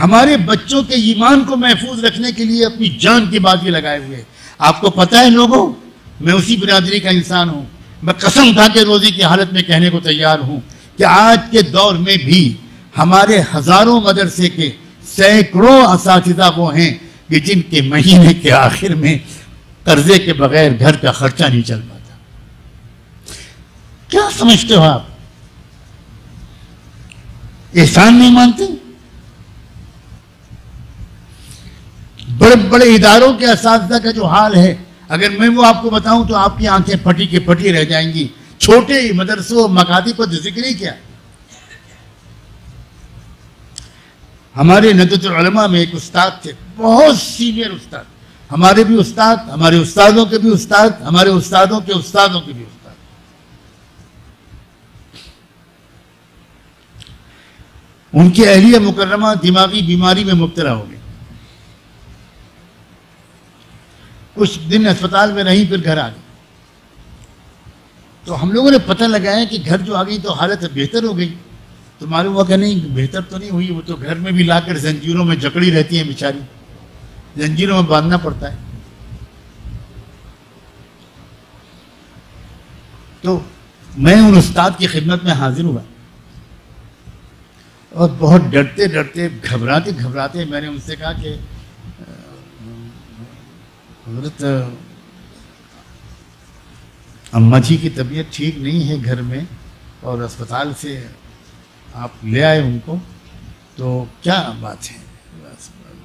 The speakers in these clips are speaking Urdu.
ہمارے بچوں کے ایمان کو محفوظ رکھنے کے لیے اپنی جان کی بازی لگائے ہوئے۔ آپ کو پتہ ہے لوگوں، میں اسی برادری کا انسان ہوں۔ میں قسم کھا کے روزی کی حالت میں کہنے کو تیار ہوں کہ آج کے دور میں بھی ہمارے ہزاروں مدرسے کے سینکڑوں اساتذہ وہ ہیں کہ جن کے مہینے کے آخر میں قرضے کے بغیر گھر کا خرچہ نہیں چل پاتا۔ کیا سمجھتے ہو آپ؟ احسان نہیں مانتے؟ بڑے بڑے اداروں کے اساتذہ کا جو حال ہے، اگر میں وہ آپ کو بتاؤں تو آپ کی آنکھیں پھٹی کے پھٹی رہ جائیں گی۔ چھوٹے ہی مدرسوں مکاتی پر ذکر ہی کیا۔ ہمارے ندت العلماء میں ایک استاد تھے، بہت سینئر استاد۔ ہمارے بھی استاد، ہمارے استادوں کے بھی استاد، ہمارے استادوں کے استادوں کے بھی استاد۔ ان کی اہلیہ مکرمہ دماغی بیماری میں مبتلا ہو گئی کچھ دن اسپتال میں رہیں پھر گھر آ گئی تو ہم لوگوں نے پتہ لگایا کہ گھر جو آ گئی تو حالت بہتر ہو گئی۔ تو معلوم ہوا کہ نہیں، بہتر تو نہیں ہوئی، وہ تو گھر میں بھی لا کر زنجیروں میں جکڑی رہتی ہیں بیچاری۔ زنجیروں میں باندھنا پڑتا ہے۔ تو میں ان استاد کی خدمت میں حاضر ہوا۔ اور بہت ڈرتے ڈرتے، گھبراتے گھبراتے میں نے ان سے کہا کہ حضرت اماں جی کی طبیعت ٹھیک نہیں ہے گھر میں اور اسپتال سے آپ لے آئے ان کو، تو کیا بات ہے؟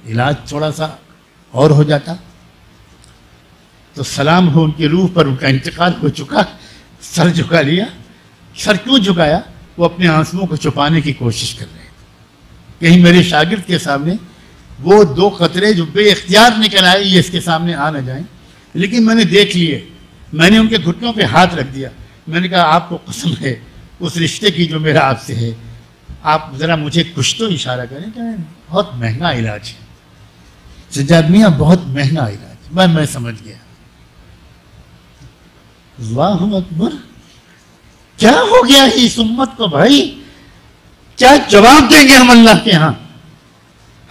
علاج تھوڑا سا اور ہو جاتا۔ تو سلام ہو ان کی روح پر، ان کا انتقال ہو چکا، سر جھکا لیا۔ سر کیوں جھکایا؟ وہ اپنے آنسوؤں کو چھپانے کی کوشش کر رہے۔ تھے کہیں میرے شاگرد کے سامنے وہ دو قطرے جو بے اختیار نکل آئے، یہ اس کے سامنے آ نہ جائیں۔ لیکن میں نے دیکھ لیے۔ میں نے ان کے گھٹنوں پہ ہاتھ رکھ دیا۔ میں نے کہا، آپ کو قسم ہے، اس رشتے کی جو میرا آپ سے ہے، آپ ذرا مجھے کچھ تو اشارہ کریں کہ بہت مہنگا علاج ہے۔ سجاد میاں، بہت مہنگا علاج۔ میں میں سمجھ گیا۔ اللہ اکبر، کیا ہو گیا اس امت کو بھائی؟ کیا جواب دیں گے ہم اللہ کے ہاں؟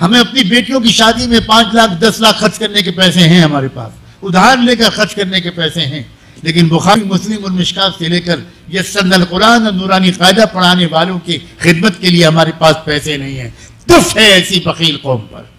ہمیں اپنی بیٹیوں کی شادی میں پانچ لاکھ، دس لاکھ خرچ کرنے کے پیسے ہیں ہمارے پاس۔ ادھار لے کر خرچ کرنے کے پیسے ہیں۔ لیکن بخاری، مسلم اور مشکات سے لے کر یہ سند القرآن اور نورانی قاعدہ پڑھانے والوں کی خدمت کے لیے ہمارے پاس پیسے نہیں ہیں۔ تف ہے ایسی بخیل قوم پر۔